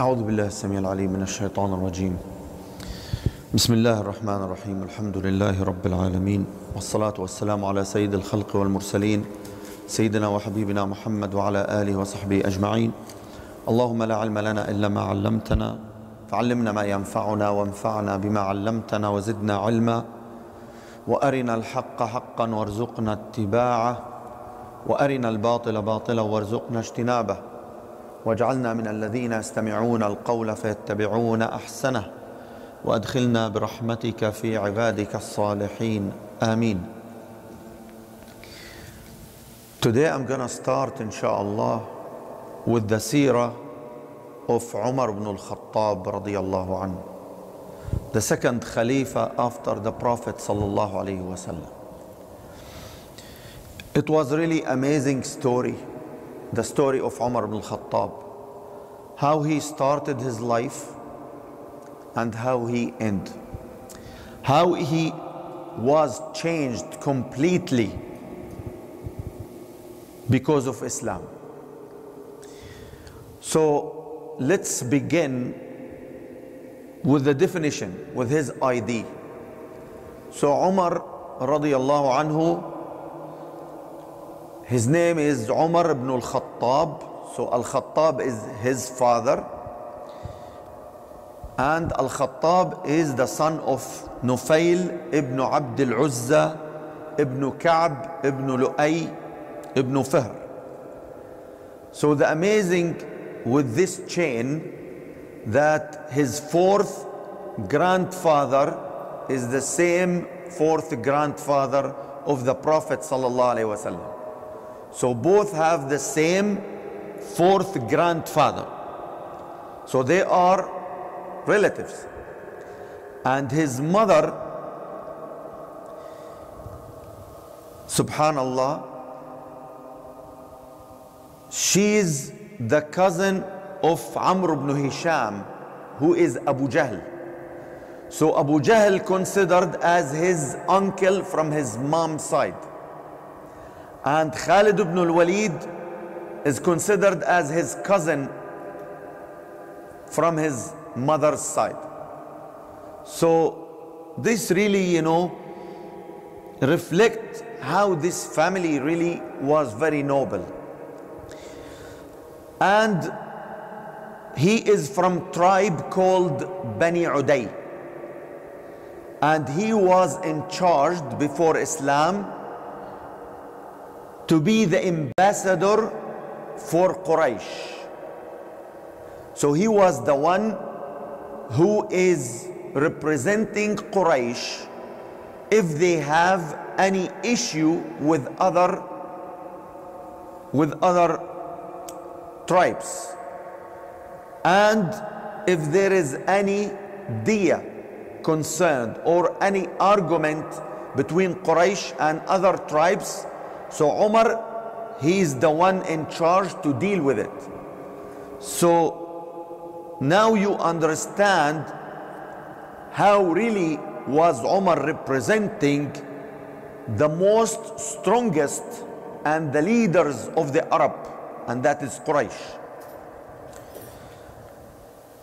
أعوذ بالله السميع العليم من الشيطان الرجيم. بسم الله الرحمن الرحيم. الحمد لله رب العالمين والصلاة والسلام على سيد الخلق والمرسلين سيدنا وحبيبنا محمد وعلى آله وصحبه أجمعين. اللهم لا علم لنا إلا ما علمتنا فعلمنا ما ينفعنا وانفعنا بما علمتنا وزدنا علما. وأرنا الحق حقا وارزقنا اتباعه. وأرنا الباطل باطلا وارزقنا اجتنابه. واجعلنا من الذين يستمعون القول فيتبعون أحسنه وأدخلنا برحمتك في عبادك الصالحين آمين Today I'm to start inshallah with the seerah of Umar ibn al-Khattab radiyallahu anhu the second Khalifa after the Prophet sallallahu alayhi wasallam It was really amazing story the story of Umar ibn al-Khattab how he started his life and how he ended how he was changed completely because of Islam. So let's begin with the definition with his ID so Umar radiyallahu anhu his name is Umar ibn al-Khattab. So al-Khattab is his father. And al-Khattab is the son of Nufail ibn Abd al-Uzza ibn Ka'b ibn Lu'ay ibn Fihr. So the amazing with this chain that his fourth grandfather is the same fourth grandfather of the Prophet sallallahu alaihi wasallam. So both have the same fourth grandfather. So they are relatives. And his mother, subhanallah, she is the cousin of Amr ibn Hisham, who is Abu Jahl. So Abu Jahl considered as his uncle from his mom's side. And Khalid ibn al-Walid is considered as his cousin from his mother's side. So this really, you know, reflect how this family really was very noble. And he is from tribe called Bani Uday. And he was in charge before Islam to be the ambassador for Quraysh. So he was the one who is representing Quraysh if they have any issue with other with other tribes and if there is any dia concerned or any argument between Quraysh and other tribes so Umar, he is the one in charge to deal with it. So now you understand how really was Umar representing the most strongest and the leaders of the Arab, and that is Quraysh.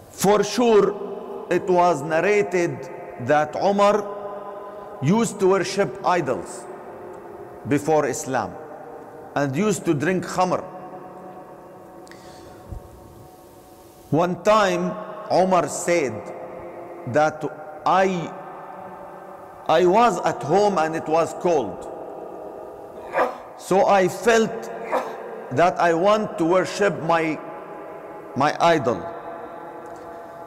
For sure, it was narrated that Umar used to worship idols before Islam and used to drink khamr. One time Omar said that I I was at home and it was cold. So I felt that I want to worship my my idol.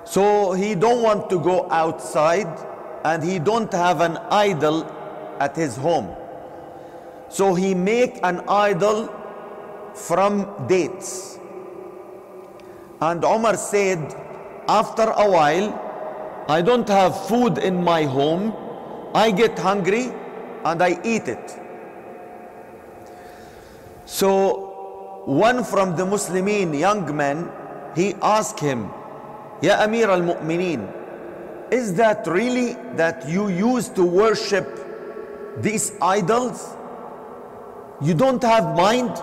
So he don't want to go outside and he don't have an idol at his home. So he make an idol from dates. And Omar said, after a while, I don't have food in my home. I get hungry and I eat it. So one from the Muslimin, young man, he asked him, Ya Amir al-Mu'mineen, is that really that you used to worship these idols? You don't have mind?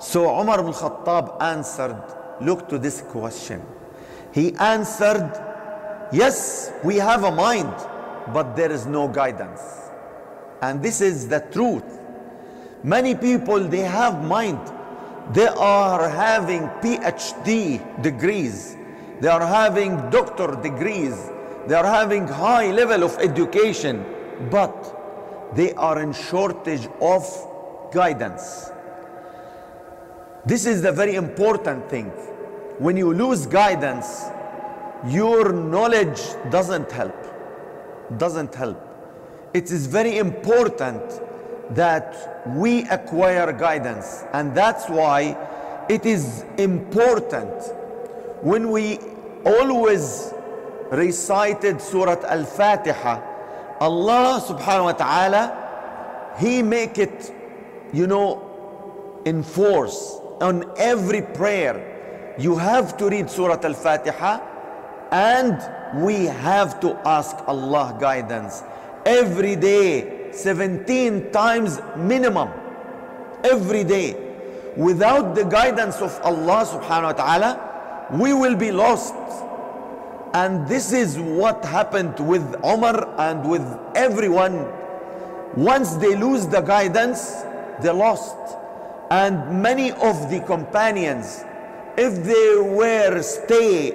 So Umar ibn Khattab answered look to this question. He answered, Yes, we have a mind, but there is no guidance. And this is the truth. Many people, they have mind. They are having PhD degrees. They are having doctor degrees. They are having high level of education, but they are in shortage of guidance. This is the very important thing. When you lose guidance, your knowledge doesn't help. Doesn't help. It is very important that we acquire guidance, and that's why it is important when we always recited Surah Al-Fatiha, Allah subhanahu wa ta'ala, He make it, you know, enforce on every prayer. You have to read Surah Al-Fatiha and we have to ask Allah guidance every day, 17 times minimum, every day. Without the guidance of Allah subhanahu wa ta'ala, we will be lost. And this is what happened with Umar and with everyone. Once they lose the guidance, they lost. And many of the companions, if they were stay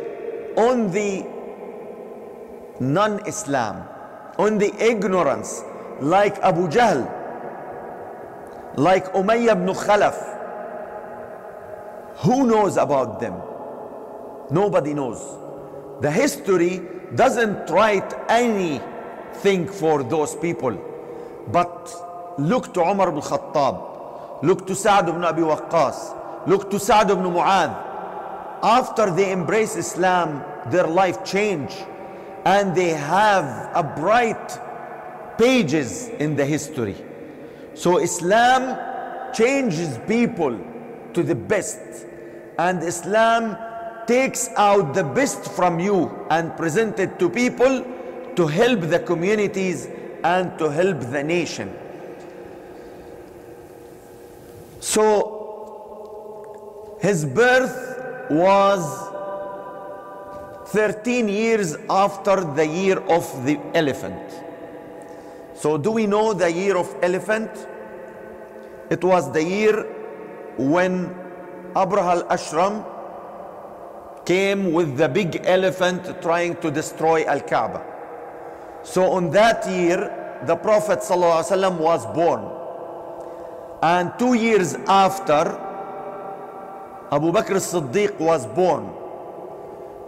on the non-Islam, on the ignorance, like Abu Jahl, like Umayyah ibn Khalaf, who knows about them? Nobody knows. The history doesn't write anything for those people. But look to Umar ibn Khattab, look to Sa'd ibn Abi Waqqas, look to Sa'd ibn Mu'adh. After they embrace Islam, their life change and they have a bright pages in the history. So Islam changes people to the best and Islam takes out the best from you and present it to people to help the communities and to help the nation. So his birth was 13 years after the year of the elephant. So do we know the year of elephant? It was the year when Abraha al-Ashram came with the big elephant trying to destroy Al-Kaaba. So on that year, the Prophet ﷺ was born. And two years after, Abu Bakr as-Siddiq was born.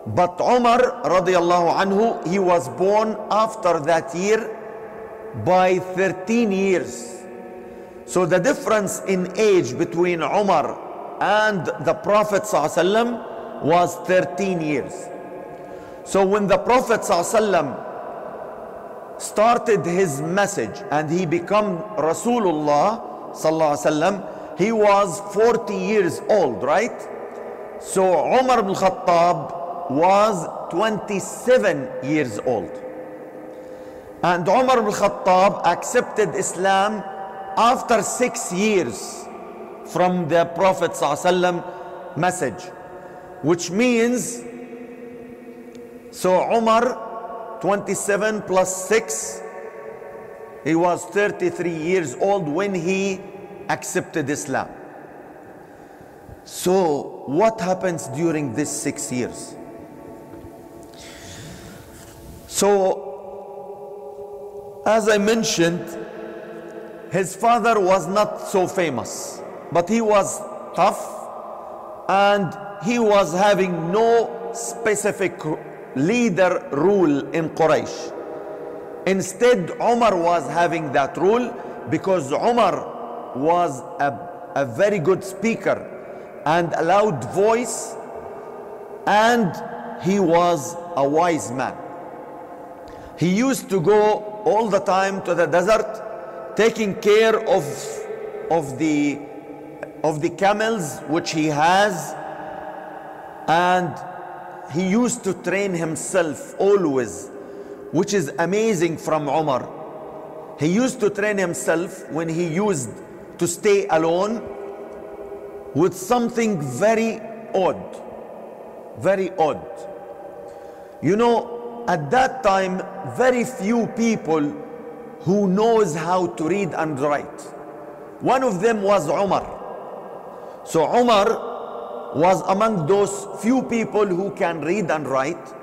But Umar radiallahu anhu, he was born after that year by 13 years. So the difference in age between Umar and the Prophet ﷺ was 13 years. So when the Prophet ﷺ started his message and he became Rasulullah ﷺ, he was 40 years old, right? So Umar ibn Khattab was 27 years old. And Umar ibn Khattab accepted Islam after six years from the Prophet ﷺ message, which means so Umar 27 plus 6 he was 33 years old when he accepted Islam. So what happens during these six years? So as I mentioned, his father was not so famous, but he was tough and he was having no specific leader rule in Quraysh. Instead, Umar was having that rule because Umar was a, a very good speaker and a loud voice and he was a wise man. He used to go all the time to the desert taking care of, of, the, of the camels which he has and he used to train himself always which is amazing from Umar he used to train himself when he used to stay alone with something very odd very odd. You know, at that time, very few people who knows how to read and write. One of them was Umar. So Umar was among those few people who can read and write.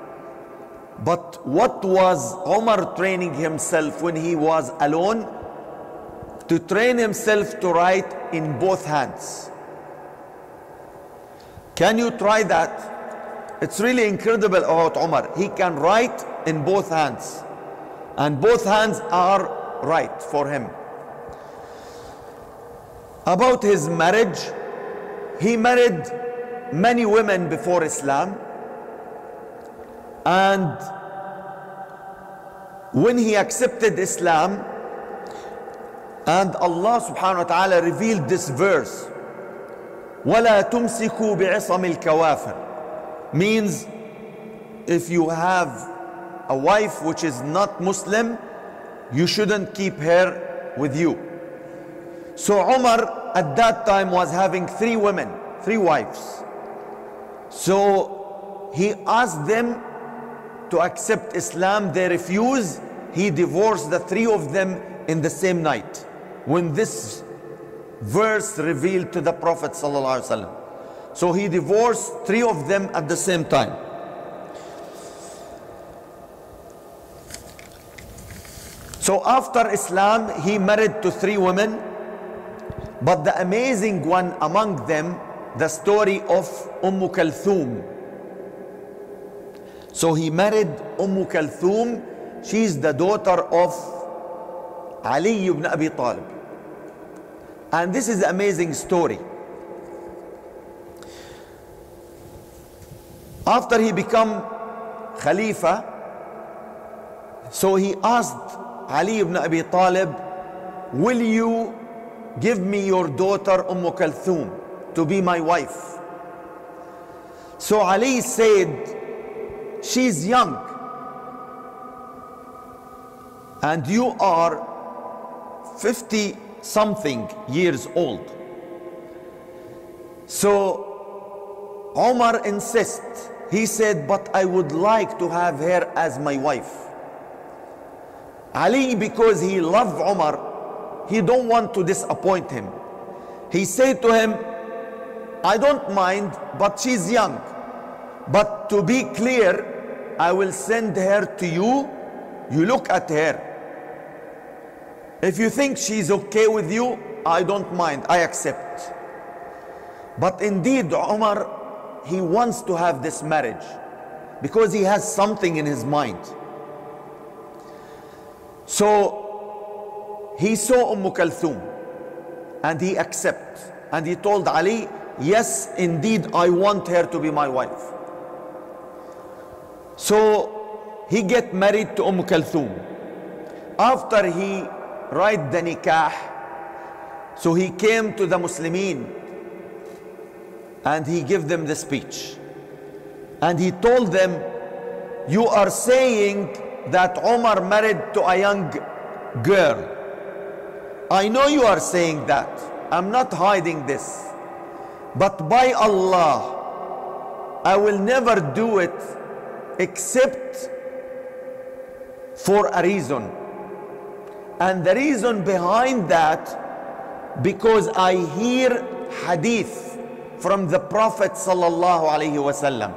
But what was Omar training himself when he was alone? To train himself to write in both hands. Can you try that? It's really incredible about Omar. He can write in both hands. And both hands are right for him. About his marriage, he married many women before Islam. And when he accepted Islam, and Allah subhanahu wa ta'ala revealed this verse, وَلَا تُمْسِكُوا بِعِصَمِ الْكَوَافِرِ means if you have a wife which is not Muslim, you shouldn't keep her with you. So Umar at that time was having three women, three wives. So he asked them to accept Islam, they refused. He divorced the three of them in the same night when this verse revealed to the Prophet ﷺ. So he divorced three of them at the same time. So after Islam, he married to three women. But the amazing one among them, the story of Umm Kalthum. So he married Umm Kalthum. She's the daughter of Ali ibn Abi Talib. And this is an amazing story. After he become Khalifa, so he asked Ali ibn Abi Talib, will you give me your daughter Umm Kalthum to be my wife? So Ali said, she's young and you are 50 something years old. So Omar insists. He said, but I would like to have her as my wife. Ali, because he loved Omar, he don't want to disappoint him. He said to him, I don't mind, but she's young. But to be clear, I will send her to you. You look at her. If you think she's okay with you, I don't mind, I accept. But indeed, Umar, he wants to have this marriage because he has something in his mind. So he saw Umm Kalthum and he accepted and he told Ali, yes, indeed, I want her to be my wife. So he get married to Umm Kalthum. After he write the nikah, so he came to the Muslimin and he give them the speech. And he told them, you are saying that Omar married to a young girl. I know you are saying that. I'm not hiding this. But by Allah, I will never do it except for a reason. And the reason behind that, because I hear hadith from the Prophet sallallahu alaihi wasallam.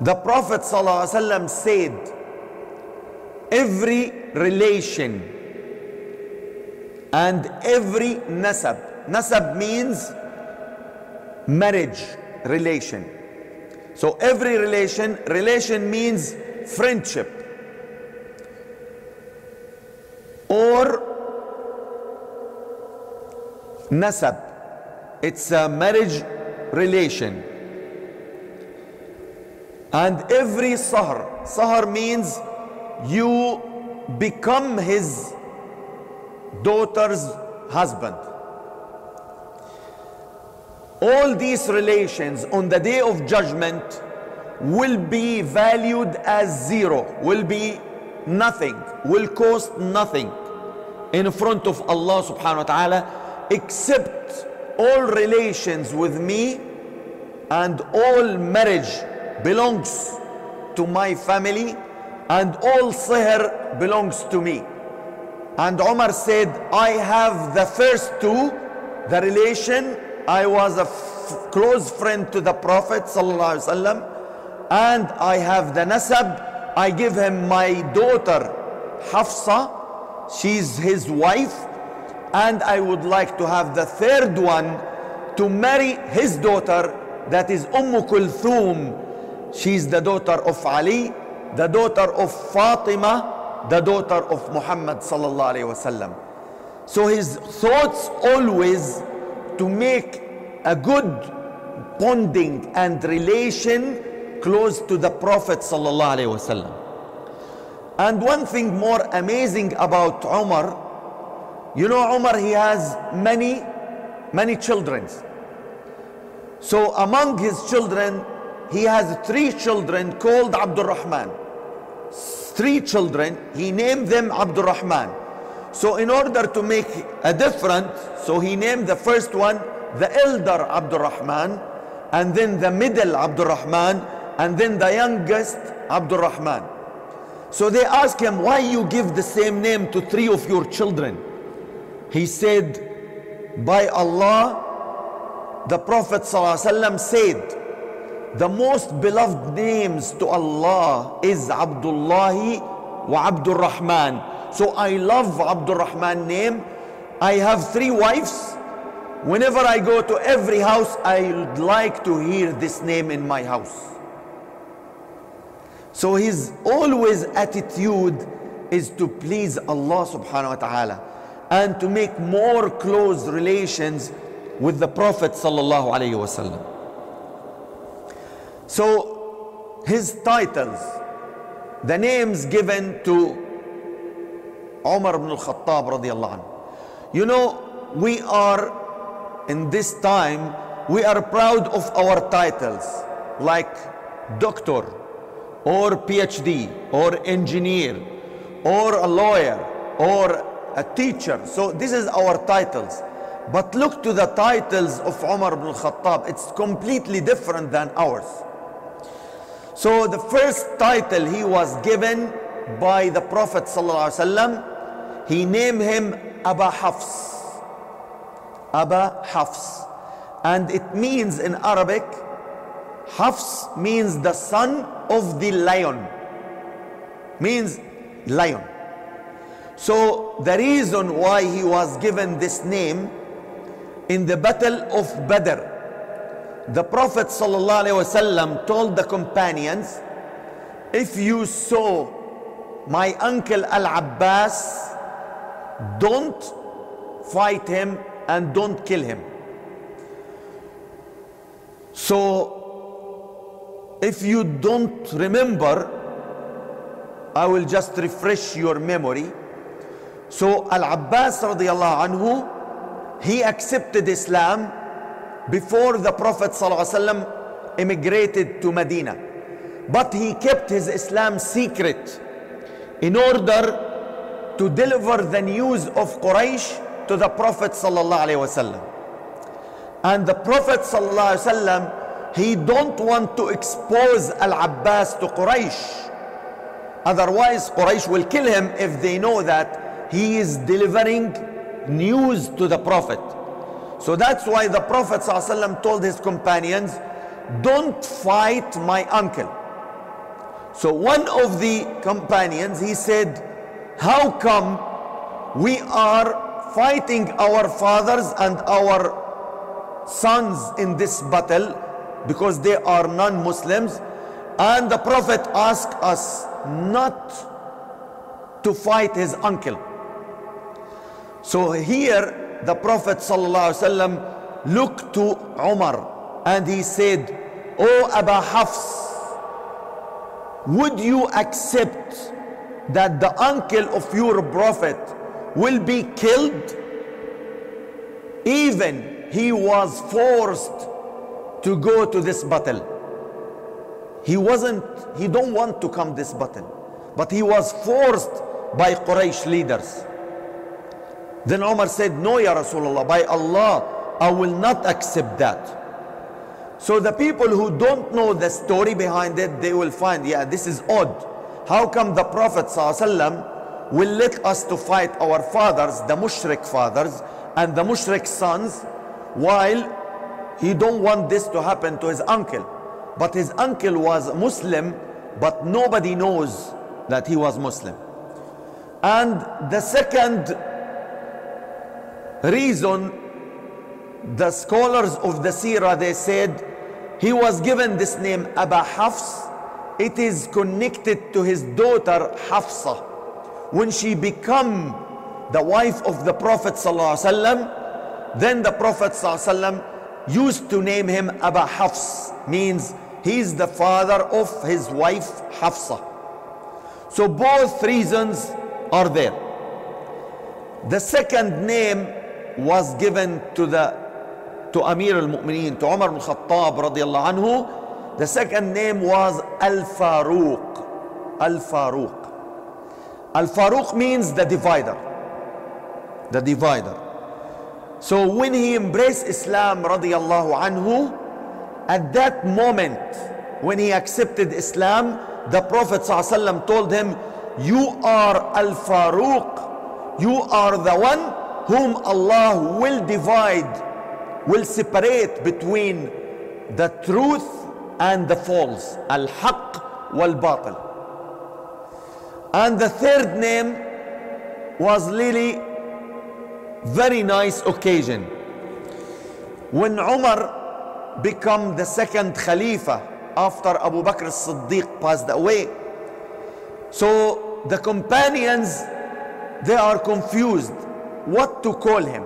The Prophet wasallam said, every relation and every nasab. Nasab means marriage relation. So every relation, relation means friendship or nasab. It's a marriage relation. And every sahar, sahar means you become his daughter's husband. All these relations on the day of judgment will be valued as zero, will be nothing, will cost nothing in front of Allah subhanahu wa ta'ala except all relations with me and all marriage belongs to my family and all sihr belongs to me. And Umar said, I have the first two, the relation. I was a close friend to the Prophet sallallahu and I have the nasab. I give him my daughter Hafsa. She's his wife. And I would like to have the third one to marry his daughter, that is Umm Kulthum. She's the daughter of Ali, the daughter of Fatima, the daughter of Muhammad. So his thoughts always to make a good bonding and relation close to the Prophet sallallahu alaihi wasallam. And one thing more amazing about Umar, you know Umar he has many many children. So among his children, he has three children called Abdul Rahman. Three children, he named them Abdul Rahman. So in order to make a difference, so he named the first one the elder Abdul Rahman, and then the middle Abdul Rahman, and then the youngest Abdul Rahman. So they asked him, why you give the same name to three of your children? He said, by Allah, the Prophet said, the most beloved names to Allah is Abdullah wa Abdul Rahman. So I love Abdul Rahman name. I have three wives. Whenever I go to every house, I would like to hear this name in my house. So his always attitude is to please Allah subhanahu wa ta'ala and to make more close relations with the Prophet sallallahu alayhi wasallam. So his titles, the names given to Umar ibn al-Khattab radiallahu. You know, we are in this time, we are proud of our titles like doctor or PhD or engineer or a lawyer or a teacher. So this is our titles. But look to the titles of Umar ibn al-Khattab. It's completely different than ours. So the first title he was given by the Prophet ﷺ, he named him Aba Hafs. Aba Hafs. And it means in Arabic, Hafs means the son of the lion. Means lion. So the reason why he was given this name in the battle of Badr, the Prophet ﷺ told the companions, if you saw my uncle Al-Abbas, don't fight him and don't kill him. So if you don't remember, I will just refresh your memory. So Al-Abbas radiallahu anhu, he accepted Islam before the Prophet ﷺ immigrated to Medina. But he kept his Islam secret in order to deliver the news of Quraysh to the Prophet ﷺ. And the Prophet ﷺ, he don't want to expose Al-Abbas to Quraysh. Otherwise, Quraysh will kill him if they know that he is delivering news to the Prophet. So that's why the Prophet ﷺ told his companions, don't fight my uncle. So one of the companions, he said, how come we are fighting our fathers and our sons in this battle because they are non-Muslims and the Prophet asked us not to fight his uncle. So here the Prophet ﷺ looked to Umar and he said, O Aba Hafs, would you accept that the uncle of your prophet will be killed? Even he was forced to go to this battle. He wasn't, he don't want to come this battle, but he was forced by Quraysh leaders. Then Umar said, No, Ya Rasulullah, by Allah, I will not accept that. So the people who don't know the story behind it, they will find, yeah, this is odd. How come the Prophet ﷺ will let us to fight our fathers, the mushrik fathers, and the mushrik sons, while he don't want this to happen to his uncle. But his uncle was Muslim, but nobody knows that he was Muslim. And the second reason, the scholars of the Sirah, they said, he was given this name Aba Hafs. It is connected to his daughter Hafsa. When she become the wife of the Prophet ﷺ, then the Prophet ﷺ used to name him Aba Hafs, means he's the father of his wife Hafsa. So both reasons are there. The second name was given to the to Amir al-Mu'mineen, to Umar al-Khattab radiallahu anhu. The second name was Al-Faruq. Al-Faruq. Al-Faruq means the divider. The divider. So when he embraced Islam radiallahu anhu, at that moment when he accepted Islam, the Prophet ﷺ told him, You are Al Faruq, you are the one whom Allah will divide, will separate between the truth and the false, Al Haqq wal Batil. And the third name was really very nice occasion. When Umar became the second Khalifa after Abu Bakr as-Siddiq passed away, so the companions, they are confused what to call him.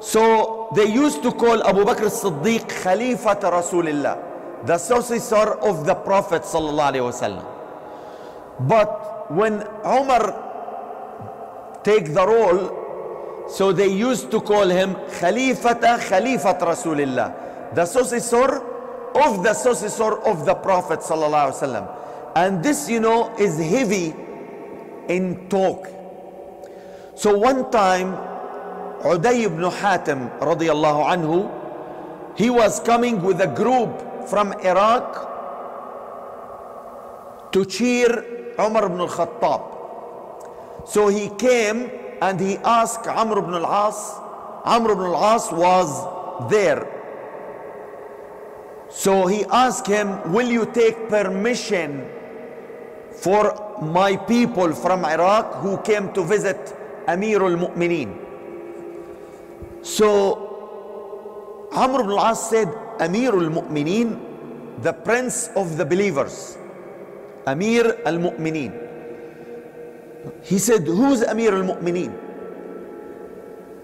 So they used to call Abu Bakr as-Siddiq Khalifat Rasulullah, the successor of the Prophet sallallahu alaihi wasallam. But when Umar take the role so they used to call him Khalifata Khalifat Rasulillah, the successor of the successor of the Prophet sallallahu alaihi wasallam. And this, you know, is heavy in talk. So one time, Uday ibn Hatim radiallahu anhu, he was coming with a group from Iraq to cheer Umar ibn al-Khattab. So he came and he asked Amr ibn al-As. Amr ibn al-As was there. So he asked him, will you take permission for my people from Iraq who came to visit Amir al-Mu'mineen? So Amr ibn al-As said, Amir al-Mu'mineen, the prince of the believers. Amir al-Mu'mineen. He said, Who's Amir al Mu'mineen?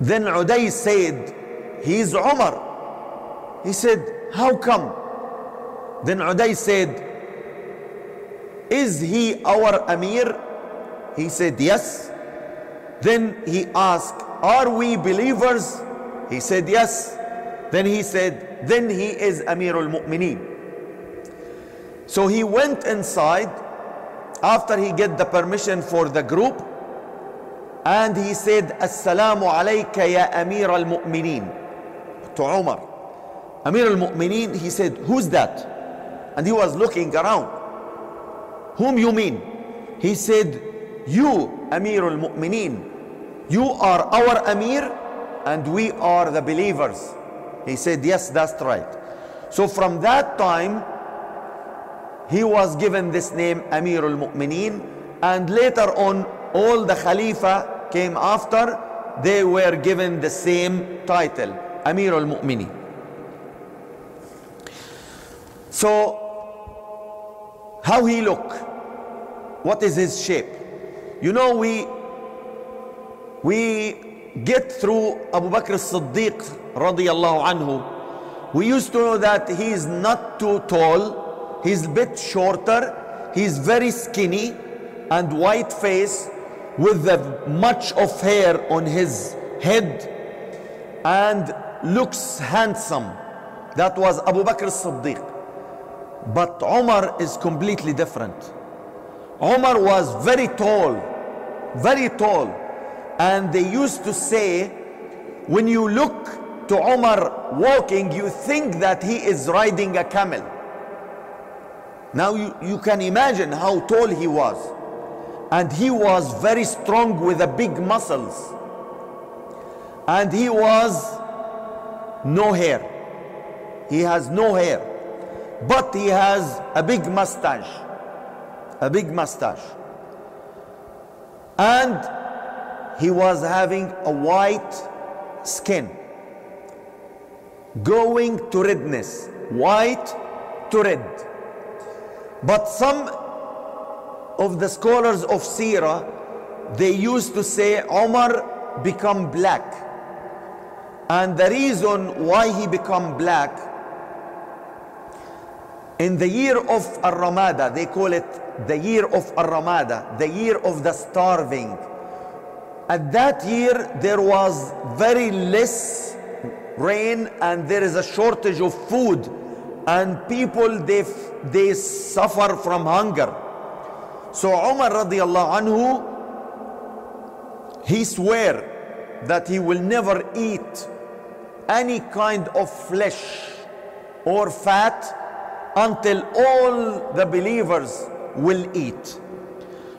Then Uday said, He's Umar. He said, How come? Then Uday said, Is he our Amir? He said, Yes. Then he asked, Are we believers? He said, Yes. Then he said, Then he is Amir al Mu'mineen. So he went inside after he get the permission for the group and he said assalamu alayka ya amir al-mu'minin to Umar amir al-mu'minin he said who's that? And he was looking around. Whom you mean? He said you amir al-mu'minin you are our amir and we are the believers. He said yes that's right. So from that time he was given this name Amir al-Mu'mineen and later on all the Khalifa came after. They were given the same title Amir al-Mu'mineen so how he look? What is his shape? You know we we get through Abu Bakr as-Siddiq radiyallahu anhu we used to know that he is not too tall He's a bit shorter. He's very skinny and white face with much of hair on his head and looks handsome. That was Abu Bakr as-Siddiq. But Umar is completely different. Umar was very tall, very tall. And they used to say, when you look to Umar walking, you think that he is riding a camel. Now you, you can imagine how tall he was. And he was very strong with the big muscles. And he was no hair. He has no hair. But he has a big mustache. A big mustache. And he was having a white skin. Going to redness white to red but some of the scholars of Sirah they used to say Omar become black. And the reason why he become black in the year of Ar-Ramada they call it the year of Ar-Ramada the year of the starving at that year there was very less rain and there is a shortage of food and people they they suffer from hunger. So Umar radiallahu anhu he swear that he will never eat any kind of flesh or fat until all the believers will eat.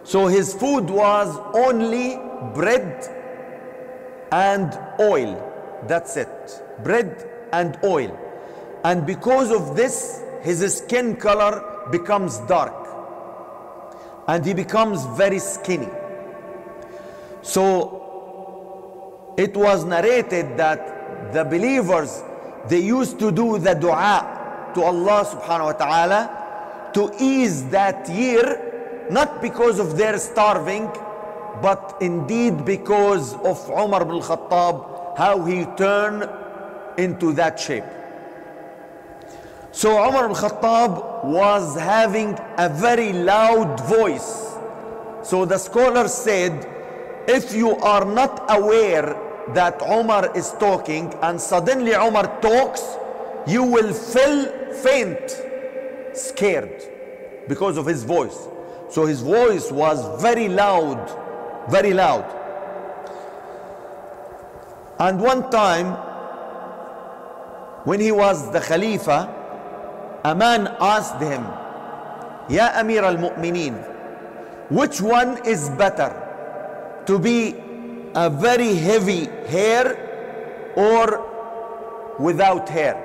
So his food was only bread and oil. That's it. Bread and oil. And because of this, his skin color becomes dark. And he becomes very skinny. So it was narrated that the believers they used to do the dua to Allah subhanahu wa ta'ala to ease that year not because of their starving but indeed because of Umar ibn Khattab, how he turned into that shape. So Umar ibn Khattab was having a very loud voice. So the scholar said, if you are not aware that Umar is talking and suddenly Umar talks, you will feel faint, scared because of his voice. So his voice was very loud very loud. And one time, when he was the Khalifa, a man asked him, Ya Amir al Mu'mineen, which one is better? To be a very heavy hair or without hair?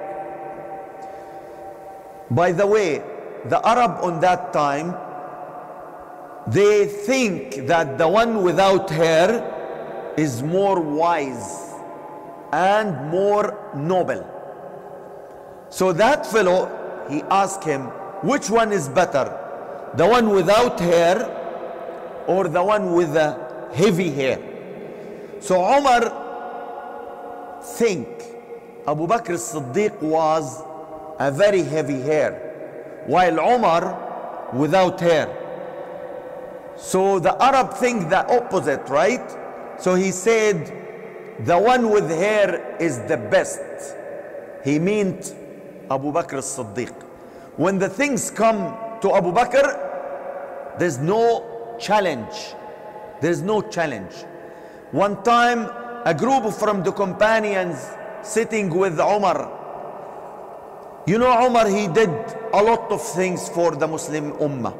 By the way, the Arab on that time they think that the one without hair is more wise and more noble. So that fellow, he asked him, which one is better? The one without hair or the one with the heavy hair? So Umar think Abu Bakr as-Siddiq was a very heavy hair while Umar without hair. So the Arab think the opposite, right? So he said, the one with hair is the best. He meant Abu Bakr as-Siddiq. When the things come to Abu Bakr, there's no challenge. There's no challenge. One time, a group from the companions sitting with Umar. You know, Umar, he did a lot of things for the Muslim Ummah.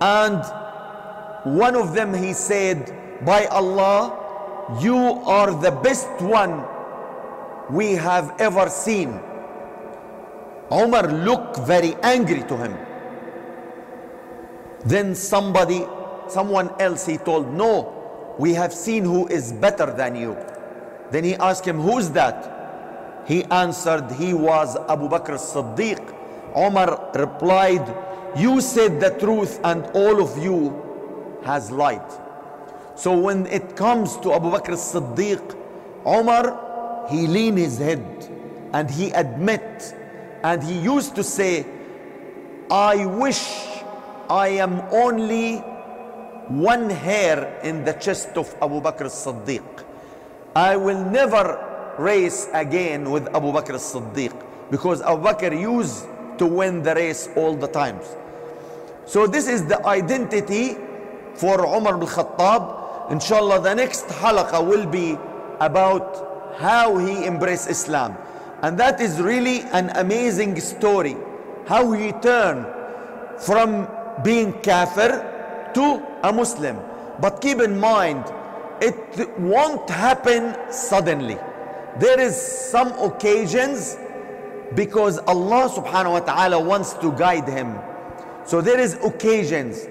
And one of them he said, By Allah, you are the best one we have ever seen. Umar looked very angry to him. Then somebody, someone else, he told, No, we have seen who is better than you. Then he asked him, Who's that? He answered, He was Abu Bakr as-Siddiq. Umar replied, You said the truth, and all of you has light. So when it comes to Abu Bakr as-Siddiq, Umar, he lean his head and he admit and he used to say, I wish I am only one hair in the chest of Abu Bakr as-Siddiq. I will never race again with Abu Bakr as-Siddiq because Abu Bakr used to win the race all the times. So this is the identity for Umar bin Khattab. Inshallah, the next halaqa will be about how he embraced Islam. And that is really an amazing story. How he turned from being kafir to a Muslim. But keep in mind, it won't happen suddenly. There is some occasions because Allah subhanahu wa ta'ala wants to guide him. So there is occasions,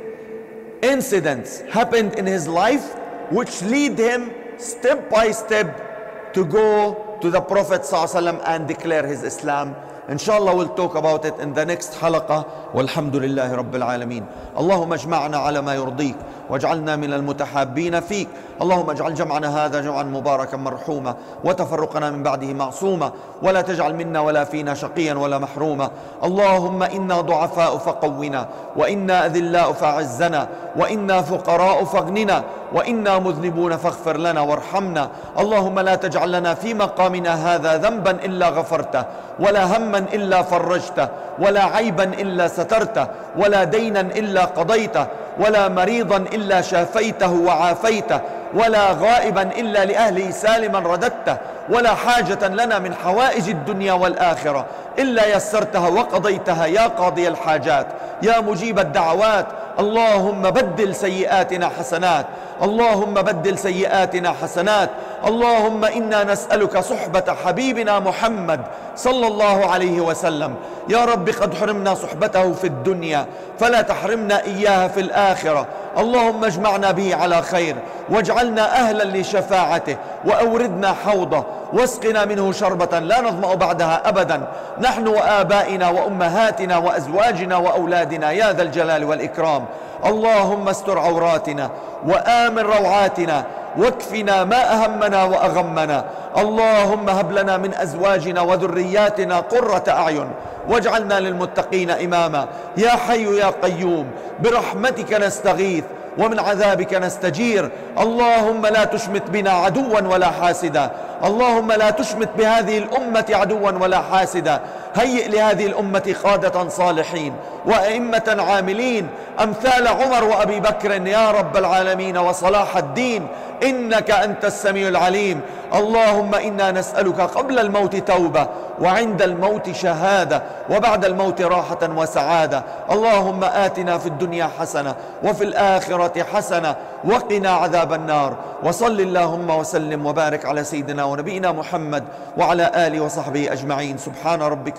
incidents happened in his life which lead him step by step to go to the Prophet ﷺ and declare his Islam. Inshallah we'll talk about it in the next حلقة. والحمد لله رب العالمين. اللهم اجمعنا على ما يرضيك. واجعلنا من المتحابين فيك. اللهم اجعل جمعنا هذا جمعا مباركا مرحوما. وتفرقنا من بعده معصوما. ولا تجعل منا ولا فينا شقيا ولا محروما. اللهم إنا ضعفاء فقونا. وإنا اذلاء فاعزنا. وإنا فقراء فاغننا. وإنا مذنبون فاغفر لنا وارحمنا. اللهم لا تجعل لنا في مقامنا هذا ذنبا إلا غفرته ولا هما إلا فرجته ولا عيبا إلا سترته ولا دينا إلا قضيته ولا مريضا إلا شافيته وعافيته ولا غائبا إلا لأهله سالما رددته. ولا حاجة لنا من حوائج الدنيا والآخرة إلا يسرتها وقضيتها يا قاضي الحاجات يا مجيب الدعوات. اللهم بدل سيئاتنا حسنات اللهم بدل سيئاتنا حسنات. اللهم إنا نسألك صحبة حبيبنا محمد صلى الله عليه وسلم. يا رب قد حرمنا صحبته في الدنيا فلا تحرمنا إياها في الآخرة. اللهم اجمعنا به على خير واجعلنا أهلا لشفاعته وأوردنا حوضه. واسقنا منه شربة لا نظمأ بعدها أبدا. نحن وآبائنا وأمهاتنا وأزواجنا وأولادنا يا ذا الجلال والإكرام. اللهم استر عوراتنا وآمن روعاتنا واكفنا ما أهمنا وأغمنا. اللهم هب لنا من أزواجنا وذرياتنا قرة أعين. واجعلنا للمتقين إماما. يا حي يا قيوم برحمتك نستغيث. ومن عذابك نستجير. اللهم لا تشمت بنا عدوا ولا حاسدا. اللهم لا تشمت بهذه الأمة عدوا ولا حاسدا. هيئ لهذه الأمة قاده صالحين وأئمة عاملين. أمثال عمر وأبي بكر يا رب العالمين وصلاح الدين إنك أنت السميع العليم. اللهم إنا نسألك قبل الموت توبة وعند الموت شهادة وبعد الموت راحة وسعادة. اللهم آتنا في الدنيا حسنة وفي الآخرة حسنة وقنا عذاب النار. وصل اللهم وسلم وبارك على سيدنا ونبينا محمد وعلى آله وصحبه أجمعين. سبحان ربك